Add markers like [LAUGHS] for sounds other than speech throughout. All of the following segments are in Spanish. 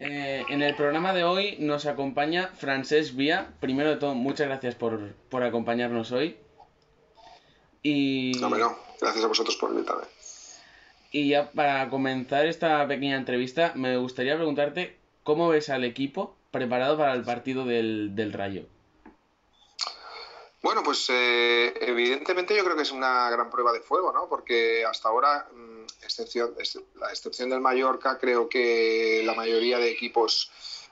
Eh, en el programa de hoy nos acompaña Francesc Vía. Primero de todo, muchas gracias por, por acompañarnos hoy. Y... No, no, gracias a vosotros por invitarme. Y ya para comenzar esta pequeña entrevista, me gustaría preguntarte cómo ves al equipo preparado para el partido del, del Rayo. Bueno, pues eh, evidentemente yo creo que es una gran prueba de fuego, ¿no? Porque hasta ahora, mm, la excepción del Mallorca, creo que la mayoría de equipos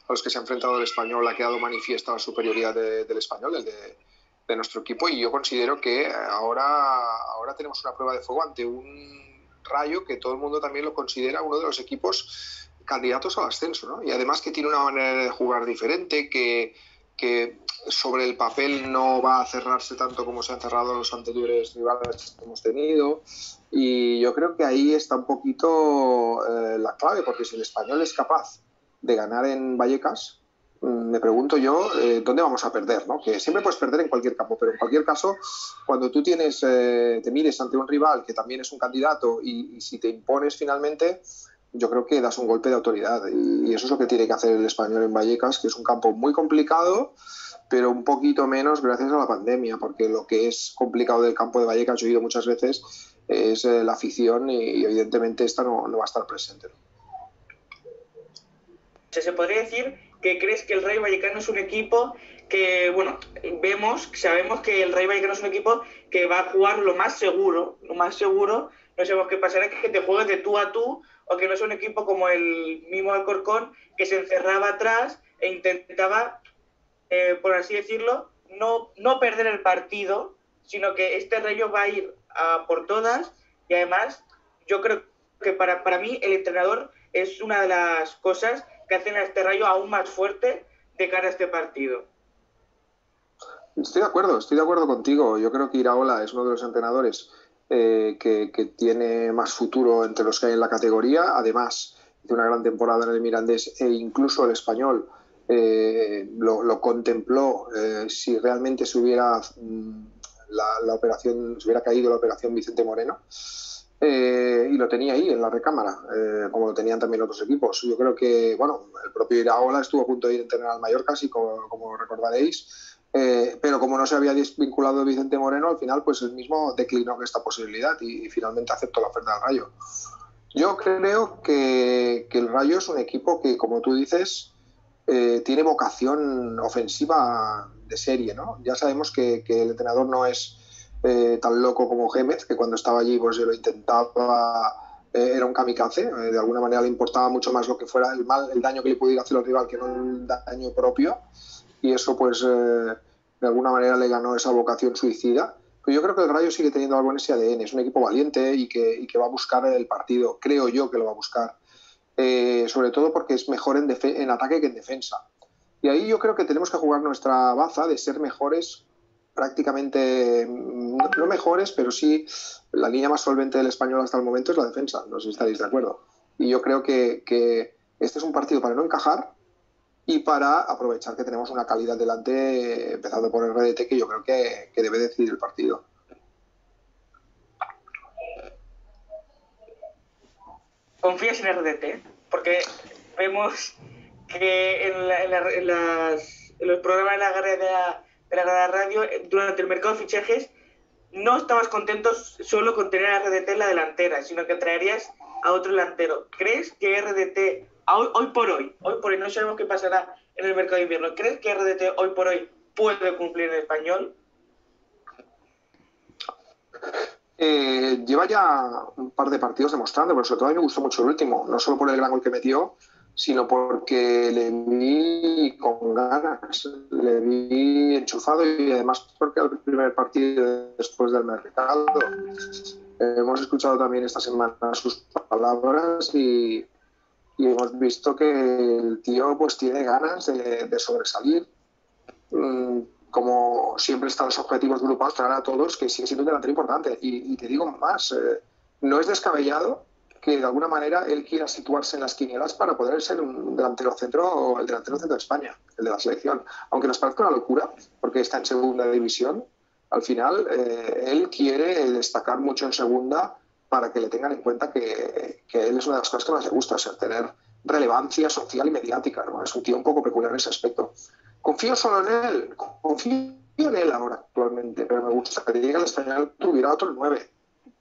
a los que se ha enfrentado el español ha quedado manifiesta la superioridad del español, el de, nuestro equipo, y yo considero que ahora, ahora tenemos una prueba de fuego ante un Rayo que todo el mundo también lo considera uno de los equipos candidatos al ascenso. Y además que tiene una manera de jugar diferente, que, que sobre el papel no va a cerrarse tanto como se han cerrado los anteriores rivales que hemos tenido. Y yo creo que ahí está un poquito eh, la clave, porque si el español es capaz de ganar en Vallecas, mm, me pregunto yo eh, dónde vamos a perder, ¿no? Que siempre puedes perder en cualquier campo, pero en cualquier caso, cuando tú tienes, eh, te mires ante un rival que también es un candidato y, y, si te impones finalmente, yo creo que das un golpe de autoridad y, eso es lo que tiene que hacer el español en Vallecas, que es un campo muy complicado pero un poquito menos gracias a la pandemia, porque lo que es complicado del campo de Vallecas, he oído muchas veces, es eh, la afición y, evidentemente esta no, no, va a estar presente. Se podría decir que crees que el Rey Vallecano es un equipo que, bueno, vemos, sabemos que el Rey Vallecano es un equipo que va a jugar lo más seguro, lo más seguro, no sabemos qué pasará, que te juegues de tú a tú, o que no es un equipo como el mismo Alcorcón, que se encerraba atrás e intentaba eh, por así decirlo, no, no perder el partido, sino que este Rayo va a ir a por todas y además yo creo que para, para mí el entrenador es una de las cosas que hacen a este Rayo aún más fuerte de cara a este partido. Estoy de acuerdo, estoy de acuerdo contigo. Yo creo que Iraola es uno de los entrenadores eh, que, que, tiene más futuro entre los que hay en la categoría. Además, de una gran temporada en el Mirandés e incluso el español eh, lo, contempló eh, si realmente se hubiera mm, la, operación, se hubiera caído la operación Vicente Moreno. Eh, y lo tenía ahí en la recámara, como lo tenían también otros equipos. Yo creo que, bueno, el propio Iraola estuvo a punto de ir a entrenar al Mallorca, así como, como recordaréis, pero como no se había desvinculado Vicente Moreno, al final, pues él mismo declinó esta posibilidad y, y finalmente aceptó la oferta del Rayo. Yo creo que, que, el Rayo es un equipo que, como tú dices, eh, tiene vocación ofensiva de serie, ¿no? Ya sabemos que, el entrenador no es eh, tan loco como Gémez, que cuando estaba allí pues lo intentaba, eh, era un kamikaze, de alguna manera le importaba mucho más lo que fuera el mal, el daño que le pudiera hacer al rival que no el daño propio, y eso pues de alguna manera le ganó esa vocación suicida. Pero yo creo que el Rayo sigue teniendo algo en ese ADN, es un equipo valiente y que, y que va a buscar el partido, creo yo que lo va a buscar eh, sobre todo porque es mejor en, ataque que en defensa. Y ahí yo creo que tenemos que jugar nuestra baza de ser mejores, prácticamente, no mejores, pero sí la línea más solvente del español hasta el momento es la defensa, no sé si estaréis de acuerdo. Y yo creo que este es un partido para no encajar y para aprovechar que tenemos una calidad delante, empezando por el RDT, que yo creo que, que debe decidir el partido. confías en RDT, porque vemos que en, los programas de la, de la radio, durante el mercado de fichajes, no estabas contentos solo con tener a RDT en la delantera, sino que traerías a otro delantero. ¿Crees que RDT, hoy, por hoy, hoy por hoy, no sabemos qué pasará en el mercado de invierno, ¿crees que RDT hoy por hoy puede cumplir en español? Eh, lleva ya un par de partidos demostrando, pero sobre todo a mí me gustó mucho el último, no solo por el gran gol que metió, sino porque le vi con ganas, le vi enchufado y además porque el primer partido después del mercado. hemos escuchado también esta semana sus palabras y, hemos visto que el tío pues tiene ganas de, sobresalir. Mm, como siempre están los objetivos grupales, traer a todos, que sigue siendo un delantero importante. Y, te digo más, eh, no es descabellado que de alguna manera él quiera situarse en las quinielas para poder ser un delantero centro o el delantero centro de España, el de la selección. Aunque nos parezca una locura, porque está en segunda división, al final eh, él quiere destacar mucho en segunda para que le tengan en cuenta que, él es una de las cosas que más le gusta, ser tener relevancia social y mediática. Es un tío un poco peculiar en ese aspecto. Confío solo en él, confío en él ahora actualmente, pero me gustaría que el español tuviera otro 9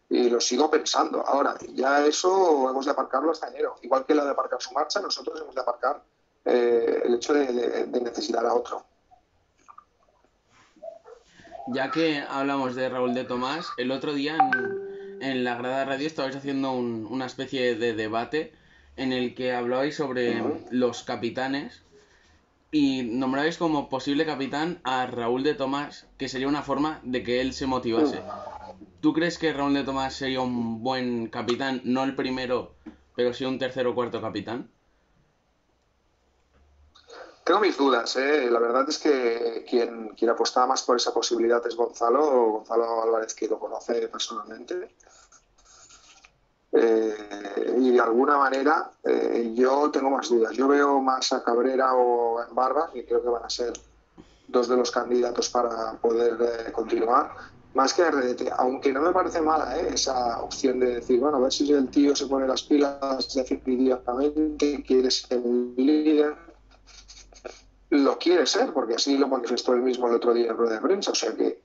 y lo sigo pensando. Ahora, ya eso hemos de aparcarlo hasta enero. Igual que la de aparcar su marcha, nosotros hemos de aparcar eh, el hecho de, necesitar a otro. Ya que hablamos de Raúl de Tomás, el otro día la grada de radio estabais haciendo una especie de debate en el que hablabais sobre los capitanes y nombrabais como posible capitán a Raúl de Tomás, que sería una forma de que él se motivase. ¿Tú crees que Raúl de Tomás sería un buen capitán? No el primero, pero sí un tercero o cuarto capitán. Tengo mis dudas, ¿eh? la verdad es que quien, quien apostaba más por esa posibilidad es Gonzalo, Gonzalo Álvarez, que lo conoce personalmente. Eh, y de alguna manera eh, yo tengo más dudas. Yo veo más a Cabrera o a Barba, que creo que van a ser dos de los candidatos para poder eh, continuar, más que a RDT, aunque no me parece mala esa opción de decir, bueno, a ver si el tío se pone las pilas definitivamente, quiere ser el líder, lo quiere ser, porque así lo manifestó él mismo el otro día en rueda de prensa, o sea que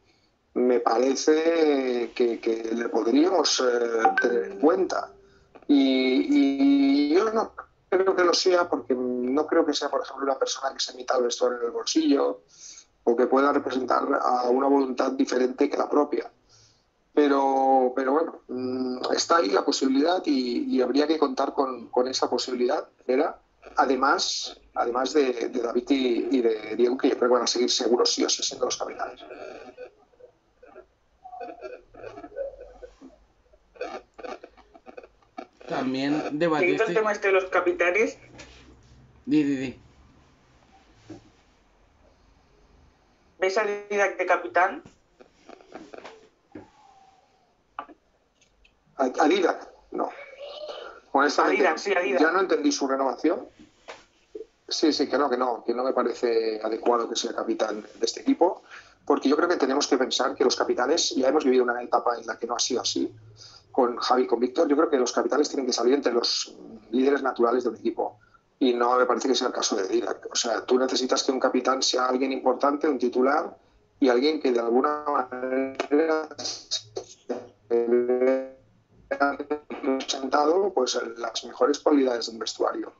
me parece que, le podríamos eh, tener en cuenta. Y, yo no creo que lo sea porque no creo que sea, por ejemplo, una persona que se emita el vestuario en el bolsillo o que pueda representar a una voluntad diferente que la propia. Pero, pero bueno, mm, está ahí la posibilidad y, habría que contar con, esa posibilidad. Era, además, además de, David y, de Diego, que yo creo que van a seguir seguros sí o sí siendo los capitanes. También debatiste... el tema este de los capitanes... Di, di, di. ¿Ves a Didac de capitán? ¿A, Didac? No. Honestamente, sí, ya no entendí su renovación. Sí, sí, que no, que no, que no me parece adecuado que sea capitán de este equipo, porque yo creo que tenemos que pensar que los capitanes, ya hemos vivido una etapa en la que no ha sido así, con Javi y con Víctor, yo creo que los capitanes tienen que salir entre los líderes naturales del equipo. Y no me parece que sea el caso de Didac. O sea, tú necesitas que un capitán sea alguien importante, un titular, y alguien que de alguna manera presentado pues las mejores cualidades del vestuario.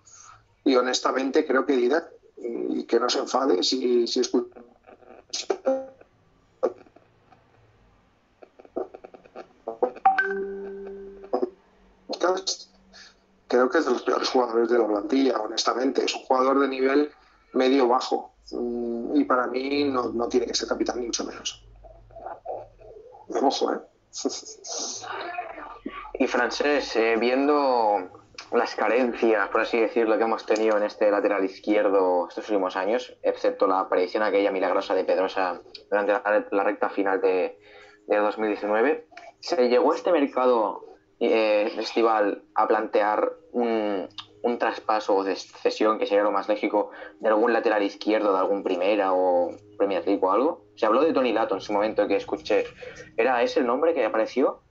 Y honestamente creo que Didac, y que no se enfade si, si escucha creo que es de los peores jugadores de la plantilla, honestamente. Es un jugador de nivel medio-bajo mm, y para mí no, tiene que ser capitán ni mucho menos. Ojo, ¿eh? [LAUGHS] Y Francés, eh, viendo las carencias, por así decirlo, que hemos tenido en este lateral izquierdo estos últimos años, excepto la aparición aquella milagrosa de Pedrosa durante la, recta final de, de 2019, ¿se llegó a este mercado eh, festival a plantear un, traspaso o cesión, que sería lo más lógico, de algún lateral izquierdo, de algún primera o Premier League o algo? Se habló de Tony Lato en su momento que escuché. ¿Era ese el nombre que apareció?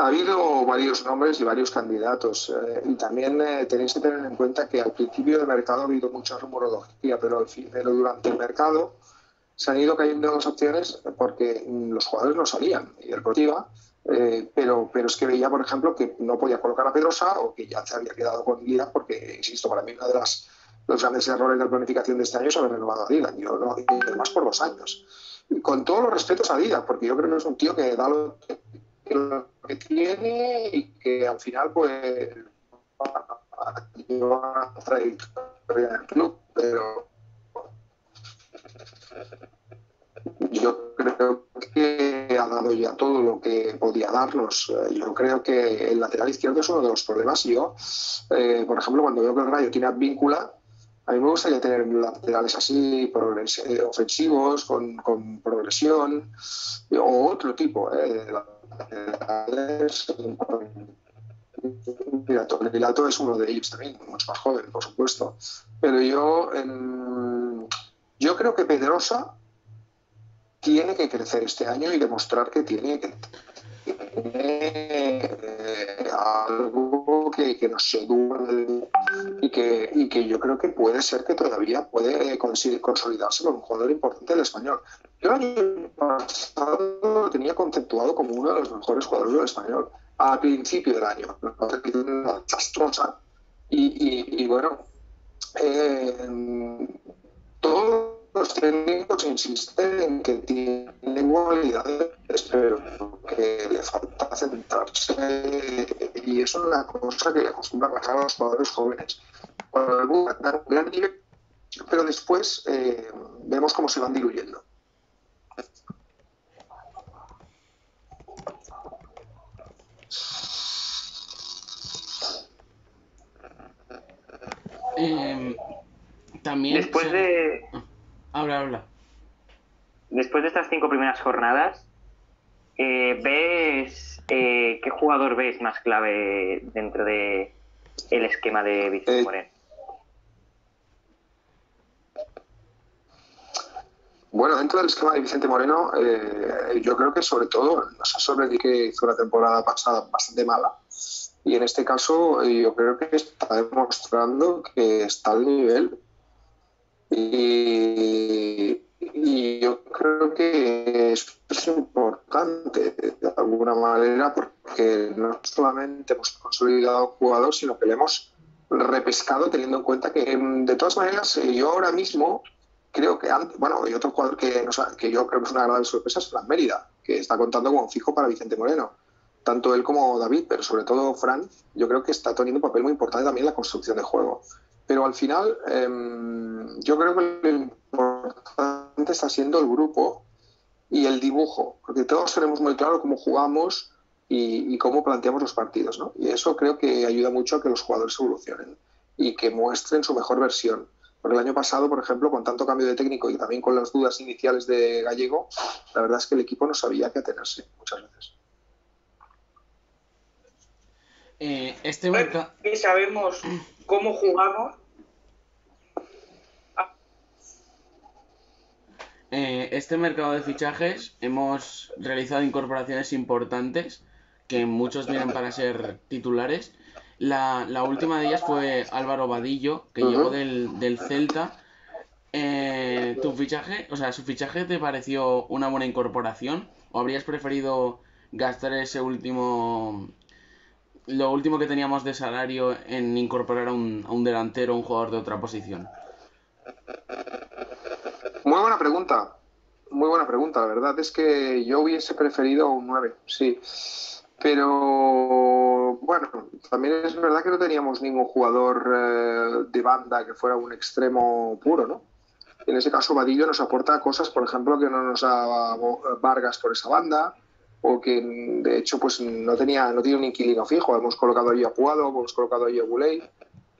Ha habido varios nombres y varios candidatos eh, y también eh, tenéis que tener en cuenta que al principio del mercado ha habido mucha rumorología, pero, pero durante el mercado se han ido cayendo las opciones porque los jugadores no salían y el Deportiva, eh, pero, pero es que veía, por ejemplo, que no podía colocar a Pedrosa o que ya se había quedado con Lira porque, insisto, para mí uno de las, los grandes errores de la planificación de este año es haber renovado a Lira, yo no, más por dos años. con todos los respetos a Lira, porque yo creo que es un tío que da lo que, tiene y que al final, pues, lleva trayectoria club, pero yo creo que ha dado ya todo lo que podía darnos. Eh, yo creo que el lateral izquierdo es uno de los problemas. Yo, eh, por ejemplo, cuando veo que el Rayo tiene víncula, a mí me gustaría tener laterales así, eh, ofensivos, con, progresión, o otro tipo de Mira, Pilato es uno de ellos también, mucho más joven, por supuesto. Pero yo, yo creo que Pedrosa tiene que crecer este año y demostrar que tiene que algo que, que nos seduce y que, y que yo creo que puede ser que todavía puede consolidarse con un jugador importante del español. Yo el año pasado lo tenía conceptuado como uno de los mejores jugadores del español, al principio del año, una chastrosa. Y, y, y bueno, eh, todos los técnicos insisten en que tiene cualidades, pero que le falta centrarse y eso es una cosa que le acostumbra pasar a los jugadores jóvenes. Cuando dan un gran nivel, pero después eh, vemos cómo se van diluyendo. Eh, también. Después de. Habla, habla. Después de estas cinco primeras jornadas, eh, ¿ves eh, qué jugador ves más clave dentro de el esquema de Vicente Eh, Moreno? Bueno, dentro del esquema de Vicente Moreno, eh, yo creo que sobre todo nos ha sorprendido que hizo una temporada pasada bastante mala. Y en este caso, yo creo que está demostrando que está al nivel. Y, yo creo que es importante de alguna manera porque no solamente hemos consolidado un jugador, sino que le hemos repescado teniendo en cuenta que, em, de todas maneras, eh, yo ahora mismo creo que antes, bueno, y otro jugador que, nos ha- que yo creo que es una agradable sorpresa es Fran Mérida, que está contando como fijo para Vicente Moreno. Tanto él como David, pero sobre todo Fran, yo creo que está teniendo un papel muy importante también en la construcción de juego. Pero al final, em, yo creo que lo importante está siendo el grupo y el dibujo, porque todos tenemos muy claro cómo jugamos y, y cómo planteamos los partidos, ¿no? Y eso creo que ayuda mucho a que los jugadores evolucionen y que muestren su mejor versión. Porque el año pasado, por ejemplo, con tanto cambio de técnico y también con las dudas iniciales de Gallego, la verdad es que el equipo no sabía qué atenerse muchas veces. Eh, este que sabemos cómo jugamos. Eh, este mercado de fichajes hemos realizado incorporaciones importantes que muchos vienen para ser titulares. La, la última de ellas fue Álvaro Vadillo, que llegó del, del Celta. Eh, ¿Tu fichaje, o sea, su fichaje te pareció una buena incorporación? ¿O habrías preferido gastar ese último, lo último que teníamos de salario en incorporar a un, a un delantero o un jugador de otra posición? Muy buena pregunta. Muy buena pregunta. La verdad es que yo hubiese preferido un 9, sí. Pero bueno, también es verdad que no teníamos ningún jugador eh, de banda que fuera un extremo puro, ¿no? En ese caso, Vadillo nos aporta cosas, por ejemplo, que no nos da Vargas por esa banda, o que de hecho pues no tenía no tiene un inquilino fijo. Hemos colocado ahí a Puado, hemos colocado ahí a Guley,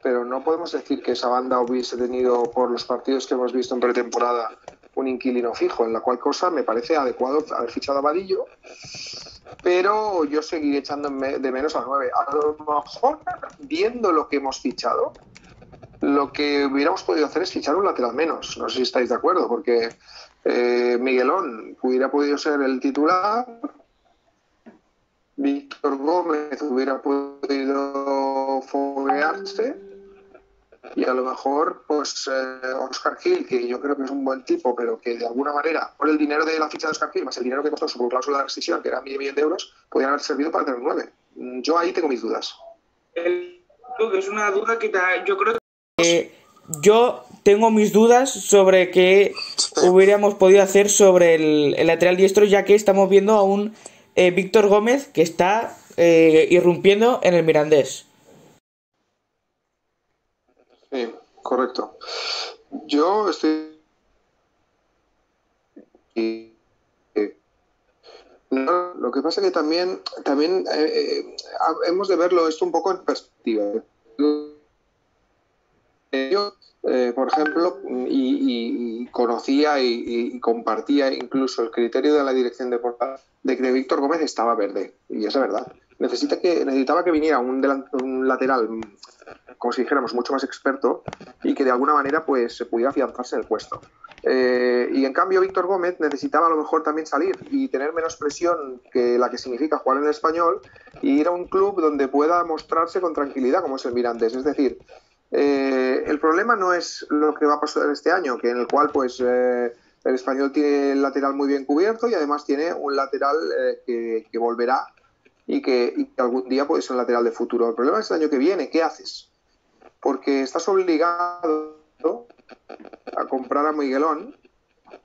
pero no podemos decir que esa banda hubiese tenido, por los partidos que hemos visto en pretemporada, un inquilino fijo, en la cual cosa me parece adecuado haber fichado a Vadillo, pero yo seguiré echando de menos a 9. A lo mejor, viendo lo que hemos fichado, lo que hubiéramos podido hacer es fichar un lateral menos. No sé si estáis de acuerdo, porque eh, Miguelón hubiera podido ser el titular, Víctor Gómez hubiera podido foguearse y a lo mejor pues eh, Oscar Gil, que yo creo que es un buen tipo, pero que de alguna manera, por el dinero de la ficha de Oscar Gil, más el dinero que costó su cláusula de rescisión, que era medio millón de euros, podrían haber servido para tener nueve. Mm, Yo ahí tengo mis dudas. Es una duda que ta- yo creo Eh, yo tengo mis dudas sobre qué hubiéramos podido hacer sobre el, el lateral diestro, ya que estamos viendo a un eh, Víctor Gómez que está eh, irrumpiendo en el Mirandés. Sí, correcto. Yo estoy. y- eh, no, lo que pasa que también, también eh, eh, hemos de verlo esto un poco en perspectiva. Yo, eh, por ejemplo, y, conocía y, compartía incluso el criterio de la dirección deportiva de que Víctor Gómez estaba verde, y es verdad. Necesita que, necesitaba que viniera un, un lateral, como si dijéramos, mucho más experto y que de alguna manera pues se pudiera afianzarse en el puesto. Eh, y en cambio Víctor Gómez necesitaba a lo mejor también salir y tener menos presión que la que significa jugar en el español y ir a un club donde pueda mostrarse con tranquilidad como es el Mirantes. Es decir, eh, el problema no es lo que va a pasar este año, que en el cual pues eh, el español tiene el lateral muy bien cubierto y además tiene un lateral que, volverá y que, y algún día puede ser un lateral de futuro. El problema es el año que viene, ¿qué haces? Porque estás obligado a comprar a Miguelón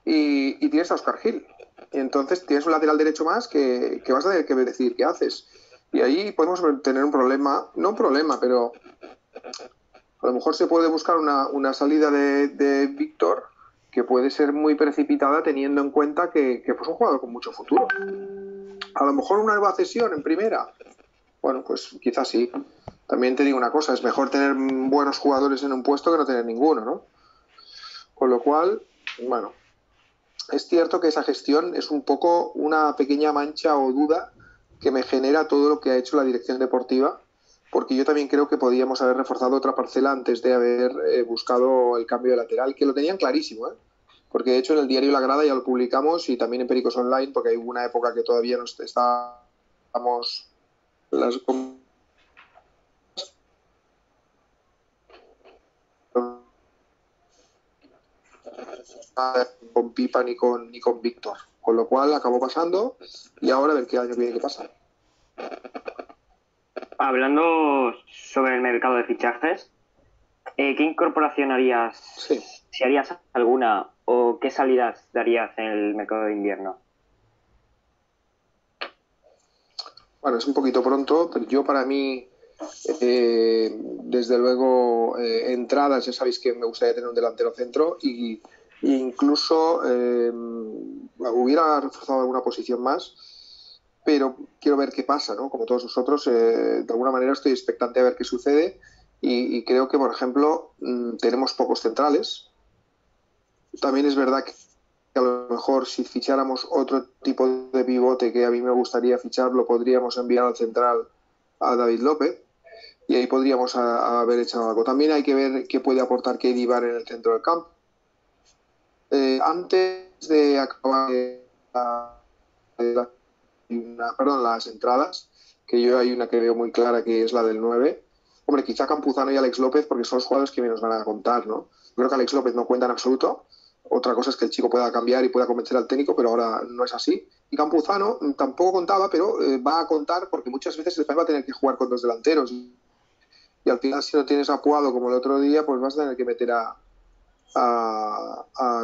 y, tienes a Oscar Gil. Y entonces tienes un lateral derecho más que, vas a tener que decir qué haces. Y ahí podemos tener un problema, no un problema, pero a lo mejor se puede buscar una, salida de, Víctor que puede ser muy precipitada teniendo en cuenta que, que pues, un jugador con mucho futuro. A lo mejor una nueva cesión en primera. Bueno, pues quizás sí. También te digo una cosa, es mejor tener buenos jugadores en un puesto que no tener ninguno, ¿no? Con lo cual, bueno, es cierto que esa gestión es un poco una pequeña mancha o duda que me genera todo lo que ha hecho la dirección deportiva, porque yo también creo que podíamos haber reforzado otra parcela antes de haber eh, buscado el cambio de lateral, que lo tenían clarísimo, ¿eh? Porque de hecho en el diario La Grada ya lo publicamos y también en Pericos Online, porque hay una época que todavía no estábamos las con Pipa ni con, ni con Víctor. Con lo cual acabó pasando y ahora a ver qué año viene que pasa. Hablando sobre el mercado de fichajes, eh, ¿qué incorporación harías, si harías alguna, o qué salidas darías en el mercado de invierno? Bueno, es un poquito pronto, pero yo para mí, eh, desde luego, eh, entradas, ya sabéis que me gustaría tener un delantero centro y incluso eh, hubiera reforzado alguna posición más, pero quiero ver qué pasa, ¿no? Como todos nosotros, eh, de alguna manera estoy expectante a ver qué sucede y, creo que, por ejemplo, mm, tenemos pocos centrales. También es verdad que a lo mejor si ficháramos otro tipo de pivote que a mí me gustaría fichar, lo podríamos enviar al central a David López y ahí podríamos haber echado algo. También hay que ver qué puede aportar Katie Bar en el centro del campo eh, antes de acabar perdón, las entradas, que yo hay una que veo muy clara que es la del 9. Hombre, quizá Campuzano y Alex López, porque son los jugadores que menos van a contar, ¿no? Creo que Alex López no cuenta en absoluto. Otra cosa es que el chico pueda cambiar y pueda convencer al técnico, pero ahora no es así. Y Campuzano tampoco contaba, pero eh, va a contar porque muchas veces el España va a tener que jugar con dos delanteros. Y al final, si no tienes apuado como el otro día, pues vas a tener que meter a,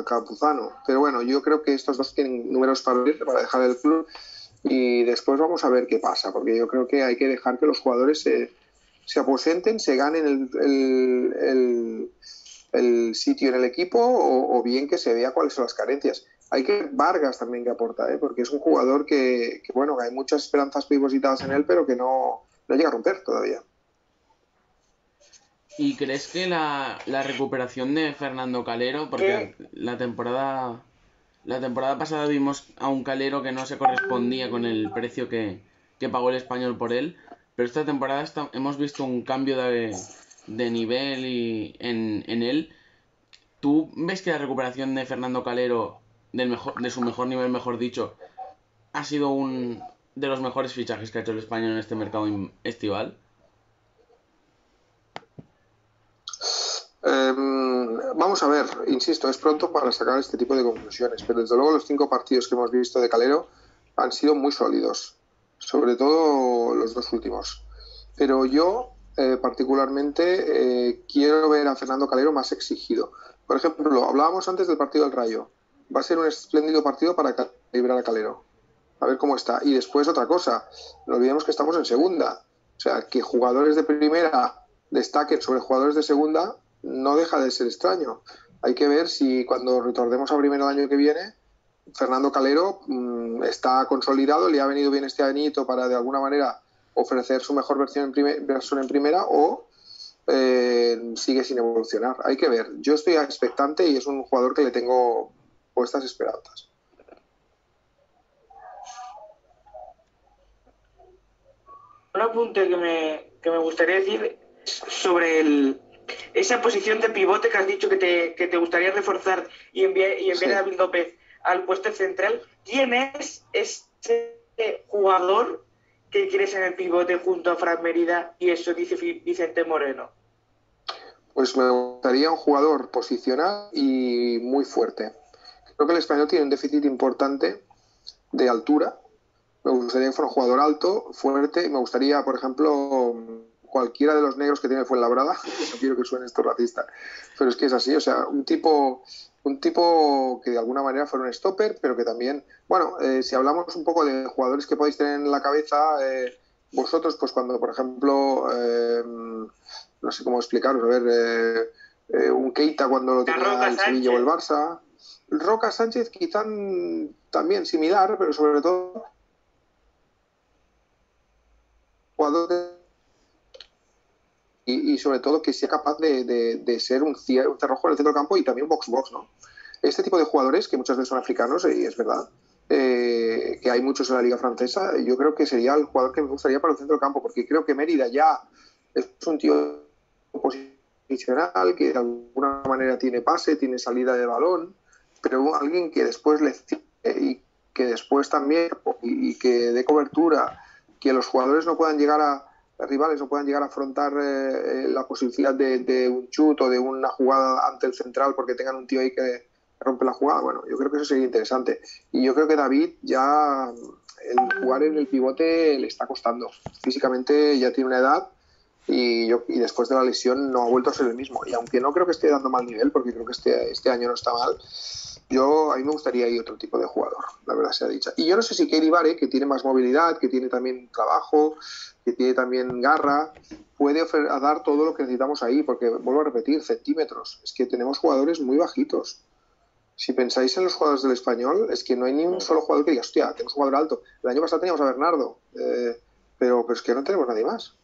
Capuzano. Pero bueno, yo creo que estos dos tienen números para, para dejar el club y después vamos a ver qué pasa, porque yo creo que hay que dejar que los jugadores se, se aposenten, se ganen el, el, sitio en el equipo o, bien que se vea cuáles son las carencias. Hay que Vargas también que aporta, ¿eh? porque es un jugador que, que, bueno, hay muchas esperanzas depositadas en él, pero que no, no llega a romper todavía. ¿Y crees que la, recuperación de Fernando Calero, porque la temporada la temporada pasada vimos a un Calero que no se correspondía con el precio que, pagó el español por él, pero esta temporada hemos visto un cambio de, nivel y en, en, él. ¿Tú ves que la recuperación de Fernando Calero, del mejor, de su mejor nivel, mejor dicho, ha sido un de los mejores fichajes que ha hecho el español en este mercado estival? Em, vamos a ver, insisto, es pronto para sacar este tipo de conclusiones, pero desde luego los cinco partidos que hemos visto de Calero han sido muy sólidos, sobre todo los dos últimos. Pero yo eh, particularmente eh, quiero ver a Fernando Calero más exigido. Por ejemplo, hablábamos antes del partido del Rayo. Va a ser un espléndido partido para calibrar a Calero. A ver cómo está. Y después otra cosa, no olvidemos que estamos en segunda. O sea, que jugadores de primera destaquen sobre jugadores de segunda no deja de ser extraño. Hay que ver si cuando retornemos a primero el año que viene, Fernando Calero mm, está consolidado, le ha venido bien este añito para de alguna manera ofrecer su mejor versión en, versión en primera o eh, sigue sin evolucionar. Hay que ver. Yo estoy expectante y es un jugador que le tengo puestas esperanzas. un apunte que me, que me gustaría decir sobre el, esa posición de pivote que has dicho que te, que te gustaría reforzar y enviar, y enviar Sí. a David López al puesto central. ¿Quién es ese jugador que quieres en el pivote junto a Fran Merida y eso dice Vicente Moreno? Pues me gustaría un jugador posicional y muy fuerte. Creo que el español tiene un déficit importante de altura. Me gustaría que fuera un jugador alto, fuerte. Me gustaría, por ejemplo, cualquiera de los negros que tiene Fuenlabrada. [LAUGHS] No quiero que suene esto racista, pero es que es así. O sea, un tipo, un tipo que de alguna manera fuera un stopper, pero que también, bueno, eh, si hablamos un poco de jugadores que podéis tener en la cabeza, eh, vosotros, pues cuando, por ejemplo, eh, no sé cómo explicaros, a ver, un Keita cuando lo tenía el Sevilla o el. Barça. Roca Sánchez quizá también similar, pero sobre todo jugador de- y, y sobre todo que sea capaz de, de- de ser un, cie- un cerrojo en el centro del campo y también un box-box, ¿no? Este tipo de jugadores, que muchas veces son africanos, y es verdad, eh, que hay muchos en la liga francesa, yo creo que sería el jugador que me gustaría para el centro del campo, porque creo que Mérida ya es un tío posicional, que de alguna manera tiene pase, tiene salida de balón, pero alguien que después le y que después también y, y que dé cobertura, que los jugadores no puedan llegar a rivales no puedan llegar a afrontar eh, eh, la posibilidad de, un chut o de una jugada ante el central porque tengan un tío ahí que rompe la jugada. Bueno, yo creo que eso sería interesante. Y yo creo que David ya el jugar en el pivote le está costando. Físicamente ya tiene una edad y, yo, y después de la lesión no ha vuelto a ser el mismo. Y aunque no creo que esté dando mal nivel, porque creo que este, este año no está mal, yo a mí me gustaría ir otro tipo de jugador, la verdad sea dicha. Y yo no sé si Kelly Vare, que tiene más movilidad, que tiene también trabajo, que tiene también garra, puede dar todo lo que necesitamos ahí, porque vuelvo a repetir, centímetros. Es que tenemos jugadores muy bajitos. Si pensáis en los jugadores del español, es que no hay ni un solo jugador que diga, hostia, tenemos un jugador alto. El año pasado teníamos a Bernardo, eh, pero, pero es que no tenemos nadie más.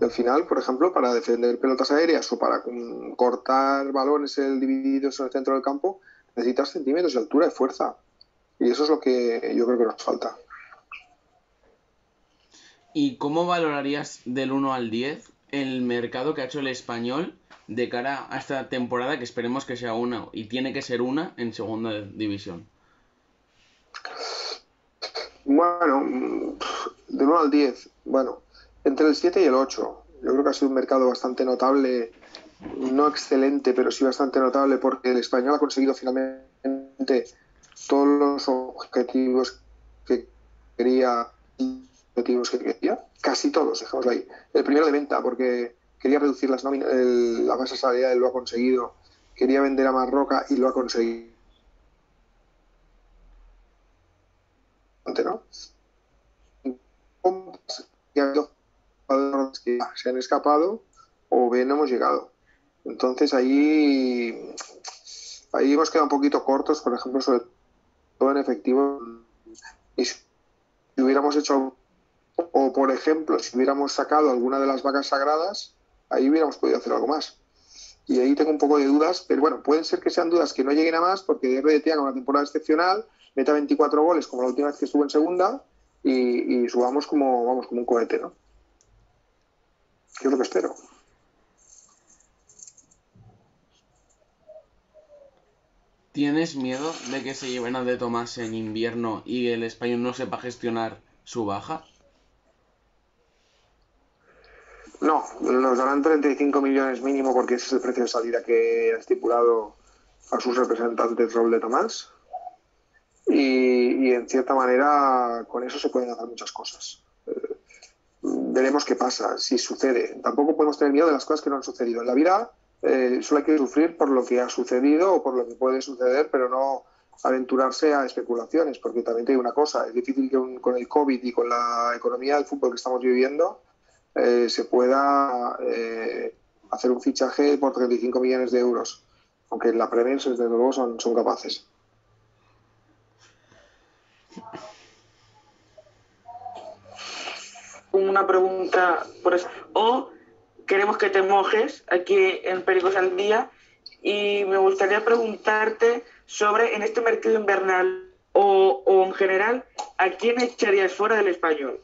Y al final, por ejemplo, para defender pelotas aéreas o para mm, cortar balones el divididos en el centro del campo, necesitas centímetros de altura y fuerza. Y eso es lo que yo creo que nos falta. ¿Y cómo valorarías del 1 al 10 el mercado que ha hecho el español de cara a esta temporada que esperemos que sea una y tiene que ser una en segunda división? Bueno, mm, del 1 al 10, bueno, entre el 7 y el 8. Yo creo que ha sido un mercado bastante notable, no excelente, pero sí bastante notable porque el español ha conseguido finalmente todos los objetivos que quería, objetivos que quería, casi todos, dejémoslo ahí. El primero de venta, porque quería reducir las nóminas, el- la masa salarial, lo ha conseguido. Quería vender a Marroca y lo ha conseguido. ¿no? que se han escapado o bien hemos llegado. Entonces ahí, ahí hemos quedado un poquito cortos, por ejemplo, sobre todo en efectivo. Y si hubiéramos hecho, o por ejemplo, si hubiéramos sacado alguna de las vacas sagradas, ahí hubiéramos podido hacer algo más. Y ahí tengo un poco de dudas, pero bueno, pueden ser que sean dudas que no lleguen a más, porque RDT haga una temporada excepcional, meta 24 goles como la última vez que estuvo en segunda y, subamos como, vamos, como un cohete, ¿no? Es lo que espero. ¿Tienes miedo de que se lleven a De Tomás en invierno y el español no sepa gestionar su baja? No, nos darán 35 millones mínimo porque ese es el precio de salida que ha estipulado a sus representantes Raúl de Tomás. Y, y en cierta manera con eso se pueden hacer muchas cosas. Eh, veremos qué pasa, si sucede. Tampoco podemos tener miedo de las cosas que no han sucedido. En la vida eh, solo hay que sufrir por lo que ha sucedido o por lo que puede suceder, pero no aventurarse a especulaciones, porque también te digo una cosa, es difícil que un- con el COVID y con la economía del fútbol que estamos viviendo eh, se pueda eh, hacer un fichaje por 35 millones de euros, aunque en la Premier desde luego son, son capaces. Una pregunta por eso. O queremos que te mojes aquí en Pericos al Día y me gustaría preguntarte sobre en este mercado invernal o, o en general, ¿a quién echarías fuera del español?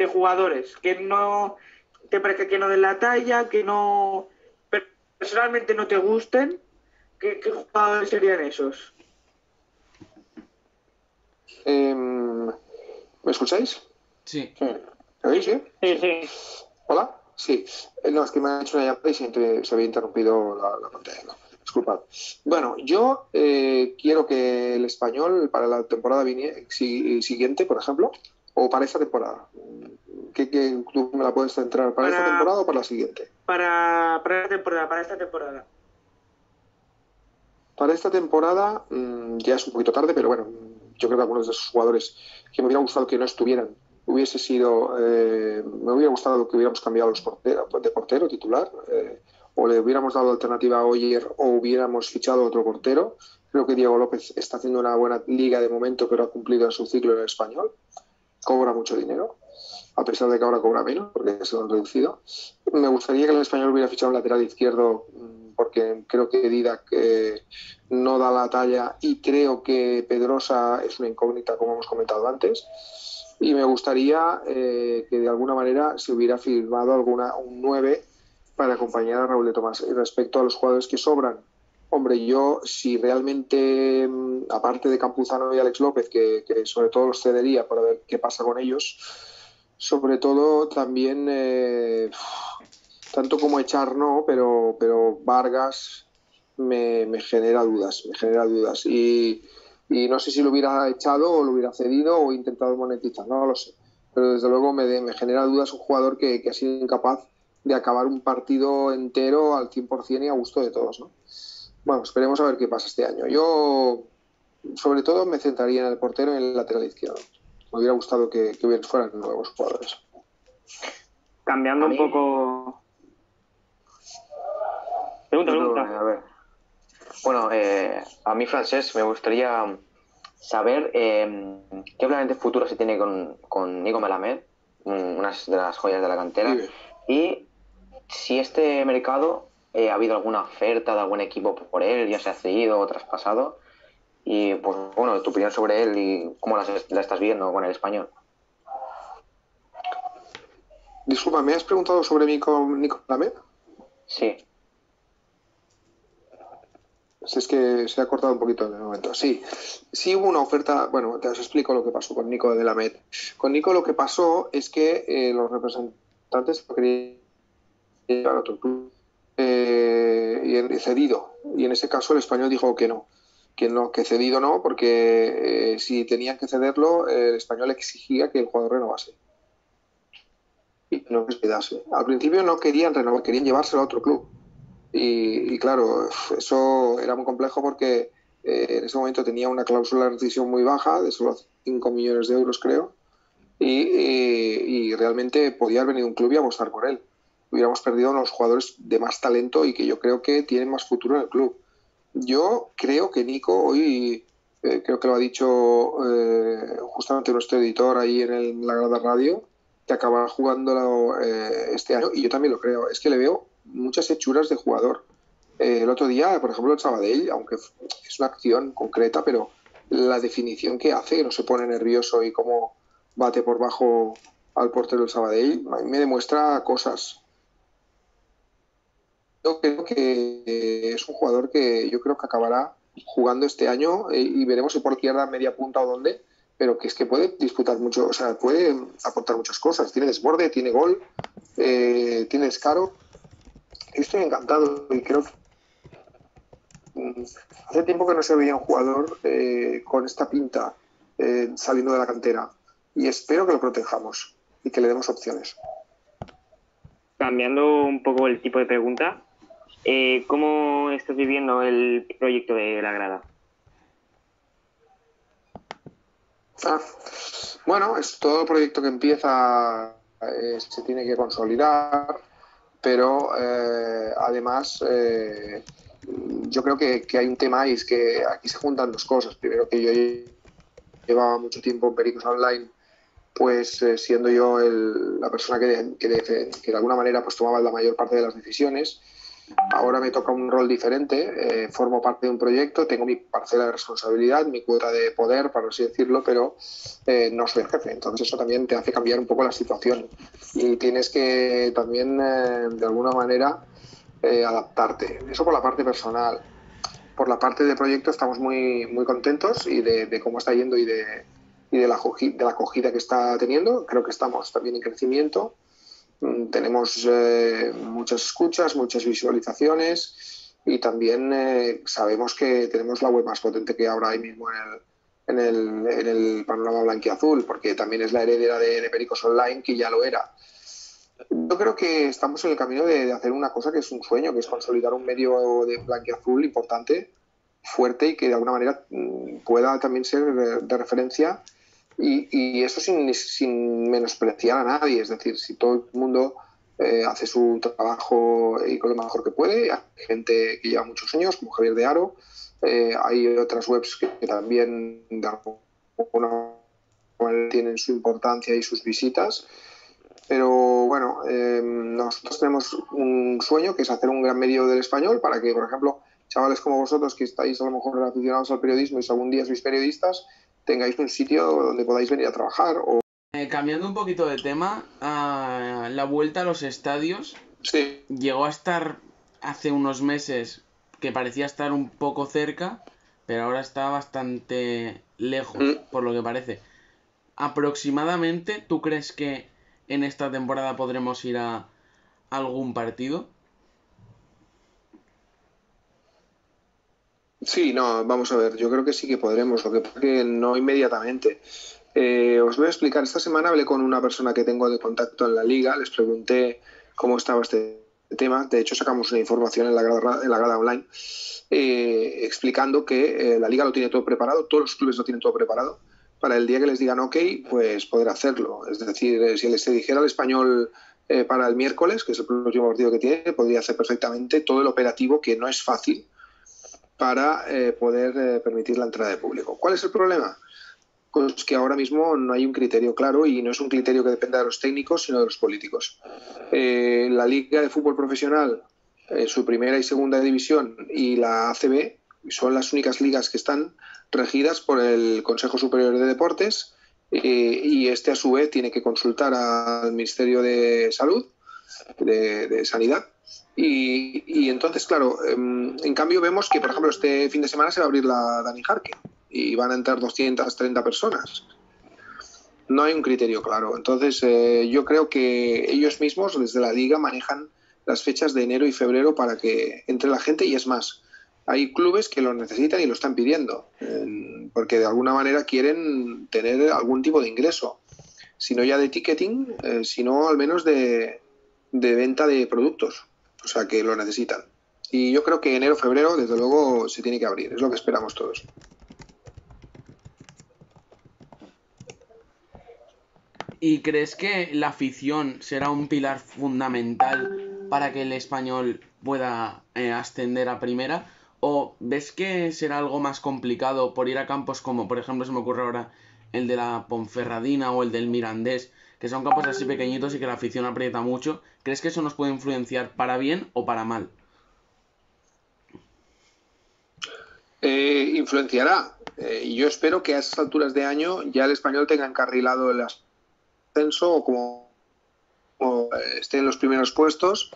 De jugadores que no te parece que no den la talla, que no personalmente no te gusten, ¿qué, qué jugadores serían esos? Em, ¿Me escucháis? Sí. ¿Me oís bien? Sí, sí. ¿Hola? Sí. Eh, No, es que me han hecho una llamada y se, se había interrumpido la, la pantalla. No, disculpad. Bueno, yo eh, quiero que el español para la temporada siguiente, por ejemplo, o para esta temporada, ¿qué, qué tú me la puedes centrar? ¿Para, esta Para- temporada o para la siguiente? Para, para, la temporada, para esta temporada. Para esta temporada mm, ya es un poquito tarde, pero bueno, yo creo que algunos de esos jugadores que me hubiera gustado que no estuvieran hubiese sido, eh, me hubiera gustado que hubiéramos cambiado los porteros, de portero titular, eh, o le hubiéramos dado alternativa a Oyer o hubiéramos fichado otro portero. Creo que Diego López está haciendo una buena liga de momento, pero ha cumplido su ciclo en el español. Cobra mucho dinero, a pesar de que ahora cobra menos, porque se lo han reducido. Me gustaría que el español hubiera fichado un lateral izquierdo, mm, porque creo que Didac eh, no da la talla y creo que Pedrosa es una incógnita, como hemos comentado antes. Y me gustaría eh, que de alguna manera se hubiera firmado alguna, un 9 para acompañar a Raúl de Tomás. Y respecto a los jugadores que sobran, hombre, yo si realmente, mm, aparte de Campuzano y Alex López, que, sobre todo los cedería para ver qué pasa con ellos, sobre todo también, eh, tanto como echar no, pero, pero Vargas me, me genera dudas, me genera dudas. Y, y no sé si lo hubiera echado o lo hubiera cedido o intentado monetizar, no lo sé. Pero desde luego me, de- me genera dudas un jugador que, que ha sido incapaz de acabar un partido entero al 100% y a gusto de todos, ¿no? Bueno, esperemos a ver qué pasa este año. Yo, sobre todo, me centraría en el portero y en el lateral izquierdo. Me hubiera gustado que, que hubieran fueran nuevos jugadores. Cambiando un poco. Pregunta, pregunta. A ver. Bueno, eh, a mí, Francés, me gustaría saber eh, qué planes de futuro se tiene con, con Nico Melamed, un- unas de las joyas de la cantera, y si este mercado eh, ha habido alguna oferta de algún equipo por él, ya se ha cedido o traspasado, y pues bueno, tu opinión sobre él y cómo la, la estás viendo con el español. Disculpa, ¿me has preguntado sobre Nico, Nico Lamed? Sí, Si es que se ha cortado un poquito en el momento. Sí, sí hubo una oferta. Bueno, te os explico lo que pasó con Nico de la Met. Con Nico lo que pasó es que eh, los representantes querían llevar a otro club eh, y en- cedido. Y en ese caso el español dijo que no, que no, que cedido no, porque eh, si tenían que cederlo, el español exigía que el jugador renovase. Y no que se quedase. Al principio no querían renovar, querían llevárselo a otro club. Y, claro, eso era muy complejo porque eh, en ese momento tenía una cláusula de rescisión muy baja, de solo 5 millones de euros creo, y, y- y realmente podía haber venido un club y apostar por él. Hubiéramos perdido a unos jugadores de más talento y que yo creo que tienen más futuro en el club. Yo creo que Nico hoy, eh, creo que lo ha dicho eh, justamente nuestro editor ahí en, el- en la Grada Radio, que acabará jugando eh, este año, y yo también lo creo. Es que le veo muchas hechuras de jugador. Eh, el otro día, por ejemplo, el Sabadell, aunque es una acción concreta, pero la definición que hace, que no se pone nervioso y cómo bate por bajo al portero del Sabadell, a mí me demuestra cosas. Yo creo que eh, es un jugador que yo creo que acabará jugando este año eh, y veremos si por izquierda, media punta o dónde, pero que es que puede disputar mucho, o sea, puede aportar muchas cosas. Tiene desborde, tiene gol, eh, tiene descaro. Estoy encantado y creo que mm, hace tiempo que no se veía un jugador con esta pinta saliendo de la cantera y espero que lo protejamos y que le demos opciones. Cambiando un poco el tipo de pregunta, eh, ¿cómo estás viviendo el proyecto de la grada? Ah, bueno, es todo proyecto que empieza eh, se tiene que consolidar, pero eh, además eh, yo creo que, hay un tema y es que aquí se juntan dos cosas. Primero que yo llevaba mucho tiempo en Pericos Online, pues siendo yo el- la persona que de, que, de, que de alguna manera pues tomaba la mayor parte de las decisiones Ahora me toca un rol diferente, eh, formo parte de un proyecto, tengo mi parcela de responsabilidad, mi cuota de poder, para así decirlo, pero eh, no soy el jefe. Entonces eso también te hace cambiar un poco la situación y tienes que también, eh, de alguna manera, adaptarte. Eso por la parte personal. Por la parte de proyecto estamos muy, muy contentos y de, cómo está yendo y de, y de, la, de la acogida que está teniendo. Creo que estamos también en crecimiento tenemos eh, muchas escuchas, muchas visualizaciones y también eh, sabemos que tenemos la web más potente que ahora mismo en el, en el, en el panorama blanquiazul, porque también es la heredera de, Pericos Online, que ya lo era. Yo creo que estamos en el camino de, hacer una cosa que es un sueño, que es consolidar un medio de blanquiazul importante, fuerte y que de alguna manera mm, pueda también ser de referencia y, eso sin, sin, menospreciar a nadie, es decir, si todo el mundo eh, hace su trabajo y con lo mejor que puede, hay gente que lleva muchos años, como Javier de Aro, eh, hay otras webs que, también de alguna tienen su importancia y sus visitas, pero bueno, eh, nosotros tenemos un sueño que es hacer un gran medio del español para que, por ejemplo, chavales como vosotros que estáis a lo mejor aficionados al periodismo y si algún día sois periodistas, tengáis un sitio donde podáis venir a trabajar. O... Eh, cambiando un poquito de tema, la vuelta a los estadios sí. llegó a estar hace unos meses que parecía estar un poco cerca, pero ahora está bastante lejos, mm. por lo que parece. Aproximadamente, ¿tú crees que en esta temporada podremos ir a algún partido? Sí, no, vamos a ver, yo creo que sí que podremos, lo que pasa que no inmediatamente. Eh, os voy a explicar, esta semana hablé con una persona que tengo de contacto en la liga, les pregunté cómo estaba este tema, de hecho sacamos una información en la grada, en la online eh, explicando que eh, la liga lo tiene todo preparado, todos los clubes lo tienen todo preparado, para el día que les digan ok, pues poder hacerlo. Es decir, si les dijera al español para el miércoles, que es el próximo partido que tiene, podría hacer perfectamente todo el operativo, que no es fácil, para eh, poder eh, permitir la entrada de público. ¿Cuál es el problema? Pues que ahora mismo no hay un criterio claro y no es un criterio que dependa de los técnicos, sino de los políticos. Eh, la Liga de Fútbol Profesional, su primera y segunda división, y la ACB son las únicas ligas que están regidas por el Consejo Superior de Deportes y este a su vez tiene que consultar al Ministerio de Salud, de Sanidad, y, entonces, claro, em, en, cambio vemos que, por ejemplo, este fin de semana se va a abrir la Dani Harkin y van a entrar 230 personas. No hay un criterio claro. Entonces, eh, yo creo que ellos mismos, desde la liga, manejan las fechas de enero y febrero para que entre la gente y es más. Hay clubes que lo necesitan y lo están pidiendo, porque de alguna manera quieren tener algún tipo de ingreso, si no ya de ticketing, eh, sino al menos de venta de productos. O sea que lo necesitan. Y yo creo que enero, febrero, desde luego, se tiene que abrir. Es lo que esperamos todos. ¿Y crees que la afición será un pilar fundamental para que el español pueda eh, ascender a primera? ¿O ves que será algo más complicado por ir a campos como, por ejemplo, se me ocurre ahora el de la Ponferradina o el del Mirandés, que son campos así pequeñitos y que la afición aprieta mucho, ¿crees que eso nos puede influenciar para bien o para mal? Eh, influenciará. Eh, yo espero que a esas alturas de año ya el español tenga encarrilado el ascenso o como, esté en los primeros puestos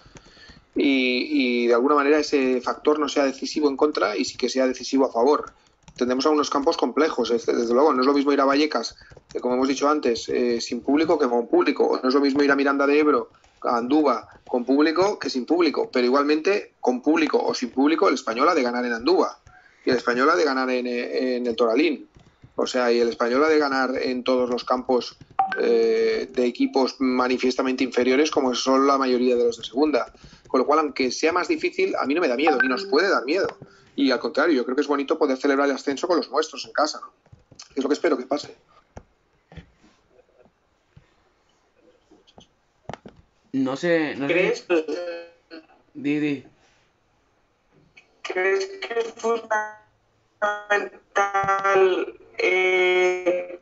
y, de alguna manera ese factor no sea decisivo en contra y sí que sea decisivo a favor tendremos algunos campos complejos. Desde luego, no es lo mismo ir a Vallecas, que como hemos dicho antes, eh, sin público que con público. No es lo mismo ir a Miranda de Ebro, a Andúba, con público que sin público. Pero igualmente, con público o sin público, el español ha de ganar en Andúba y el español ha de ganar en, el Toralín. O sea, y el español ha de ganar en todos los campos eh, de equipos manifiestamente inferiores, como son la mayoría de los de segunda. Con lo cual, aunque sea más difícil, a mí no me da miedo, ni nos puede dar miedo. Y al contrario, yo creo que es bonito poder celebrar el ascenso con los nuestros en casa, ¿no? Es lo que espero que pase. No sé. No ¿Crees? Didi. ¿Crees que es fundamental eh,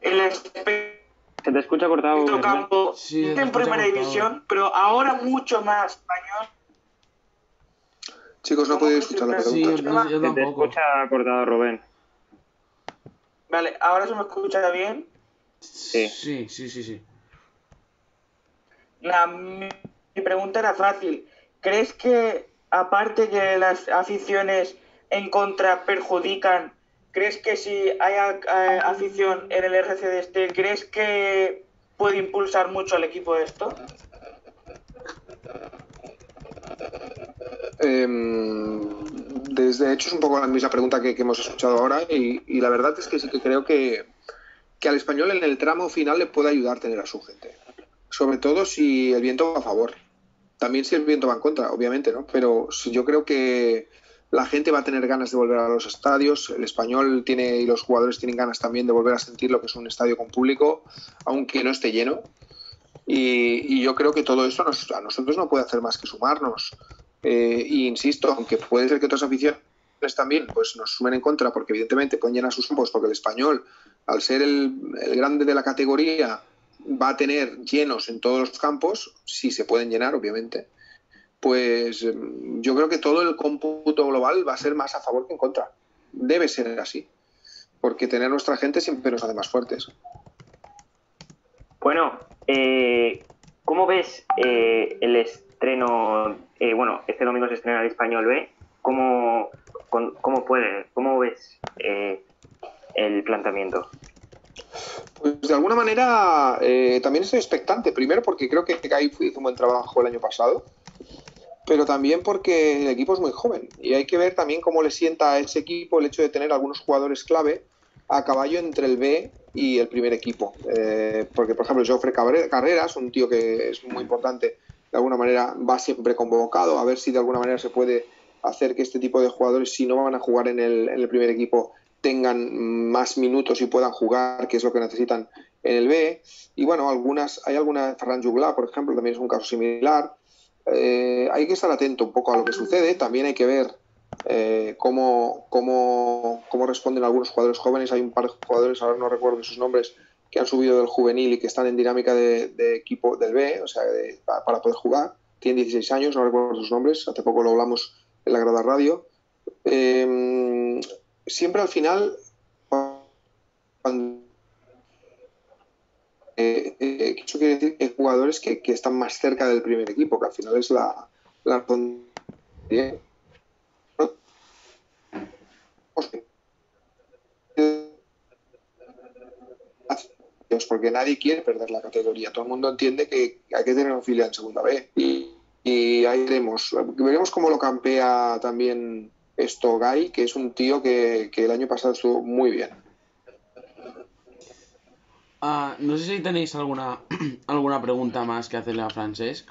el aspecto se te escucha cortado. campo en primera división, pero ahora mucho más español Chicos, no he podido escuchar la Sí, pregunta. no sé, yo Te tampoco. escucha cortado Rubén. Vale, ahora se me escucha bien. Sí. Sí, sí, sí, sí. La, mi, pregunta era fácil. ¿Crees que, aparte que las aficiones en contra perjudican, crees que si hay a- a- afición en el RC de este, crees que puede impulsar mucho al equipo esto? Em, desde hecho es un poco la misma pregunta que, hemos escuchado ahora y, la verdad es que sí que creo que, que al español en el tramo final le puede ayudar tener a su gente. Sobre todo si el viento va a favor. También si el viento va en contra, obviamente, ¿no? Pero yo creo que la gente va a tener ganas de volver a los estadios. El español tiene y los jugadores tienen ganas también de volver a sentir lo que es un estadio con público, aunque no esté lleno. Y, yo creo que todo eso nos- a nosotros no puede hacer más que sumarnos. Eh, y insisto, aunque puede ser que otras aficiones también pues nos sumen en contra, porque evidentemente pueden llenar sus campos, porque el español, al ser el, grande de la categoría, va a tener llenos en todos los campos, si se pueden llenar, obviamente. Pues eh, yo creo que todo el cómputo global va a ser más a favor que en contra. Debe ser así, porque tener nuestra gente siempre nos hace más fuertes. Bueno, eh, ¿cómo ves eh, el estreno? eh, bueno, este domingo se estrena el Español B. ¿Cómo, con- cómo puede? ¿Cómo ves eh, el planteamiento? Pues de alguna manera eh, también estoy expectante. Primero porque creo que Kai hizo un buen trabajo el año pasado, pero también porque el equipo es muy joven y hay que ver también cómo le sienta a ese equipo el hecho de tener algunos jugadores clave a caballo entre el B y el primer equipo. Eh, porque, por ejemplo, Joffre Carreras, un tío que es muy importante, de alguna manera va siempre convocado, a ver si de alguna manera se puede hacer que este tipo de jugadores, si no van a jugar en el, en el primer equipo, tengan más minutos y puedan jugar, que es lo que necesitan en el B. Y bueno, algunas, hay alguna, Ferran Juglar, por ejemplo, también es un caso similar. Eh, hay que estar atento un poco a lo que sucede, también hay que ver eh, cómo, cómo, cómo responden algunos jugadores jóvenes. Hay un par de jugadores, ahora no recuerdo sus nombres, que han subido del juvenil y que están en dinámica de, equipo del B, o sea, de- pa- para poder jugar. Tienen 16 años, no recuerdo sus nombres, hace poco lo hablamos en la grada radio. Eh, siempre al final, cuando- eh, eh, eso quiere decir que jugadores que, están más cerca del primer equipo, que al final es la, la. Porque nadie quiere perder la categoría. Todo el mundo entiende que hay que tener un filial en segunda B. Y, y ahí veremos. Veremos cómo lo campea también esto Guy, que es un tío que, que el año pasado estuvo muy bien. Ah, no sé si tenéis alguna, [CLEARS THROAT] alguna pregunta más que hacerle a Francesc.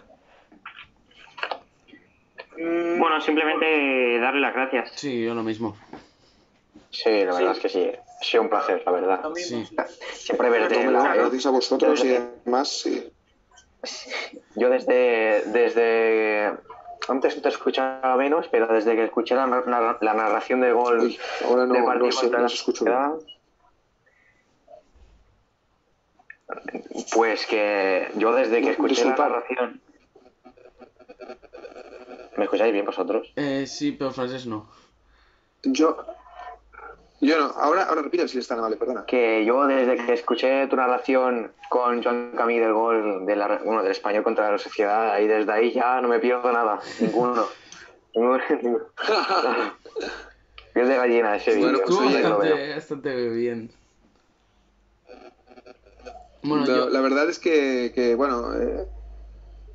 Bueno, simplemente darle las gracias. Sí, yo lo mismo. Sí, la verdad es que sí. Ha sido un placer, la verdad. Sí. Siempre verte la- Gracias a vosotros y además, sí. [LAUGHS] Yo desde, desde antes te escuchaba menos, pero desde que escuché la, nar- la narración del gol Uy, ahora no, no partido sé, contra no la os escucho sociedad, pues que yo desde que escuché la Disculpad. narración ¿Me escucháis bien vosotros? Eh, sí, pero Francesc no. Yo, yo no. Ahora, ahora repito si es tan amable, perdona. Que yo desde que escuché tu narración con Joan Camí del gol de la, bueno, del español contra la sociedad, ahí desde ahí ya no me pierdo nada, ninguno. [LAUGHS] Piel [LAUGHS] de gallina ese vídeo. bastante, bastante bien. Bueno, la, yo... la verdad es que, que, bueno, eh,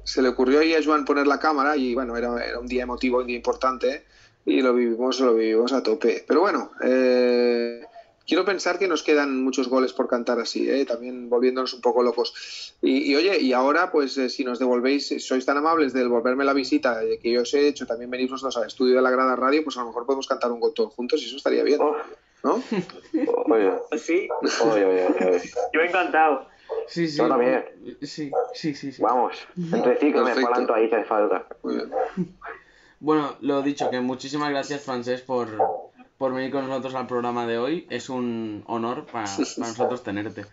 se le ocurrió ahí a Joan poner la cámara y bueno, era, era un día emotivo, un día importante y lo vivimos, lo vivimos a tope. Pero bueno, eh, quiero pensar que nos quedan muchos goles por cantar así, ¿eh? también volviéndonos un poco locos. Y, y, oye, y ahora pues eh, si nos devolvéis, si sois tan amables de devolverme la visita de que yo os he hecho, también venís vosotros al estudio de la Grada Radio, pues a lo mejor podemos cantar un gol todos juntos y eso estaría bien, Oh, ¿no? [LAUGHS] oye, Sí, oye, oye, oye. Yo encantado. Sí, sí. Yo también. Sí, sí, sí, sí. Vamos, recíclame, Perfecto. Polanto, ahí que hace falta. Muy bien. Bueno, lo dicho, que muchísimas gracias, Francesc, por, por venir con nosotros al programa de hoy. Es un honor para, para nosotros tenerte.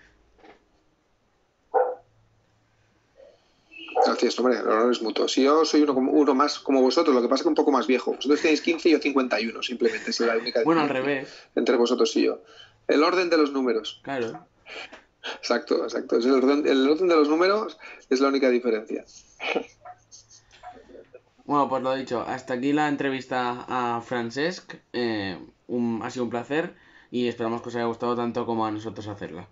Gracias. Hombre, el honor es mutuo. Si yo soy uno, uno más como vosotros, lo que pasa es que un poco más viejo. Vosotros tenéis 15 y yo 51, simplemente. Es la única [LAUGHS] Bueno, al revés, entre vosotros y yo. El orden de los números. claro. Exacto, exacto. Es el, orden, el orden de los números es la única diferencia. Bueno, pues lo dicho, hasta aquí la entrevista a Francesc. eh, un- ha sido un placer y esperamos que os haya gustado tanto como a nosotros hacerla.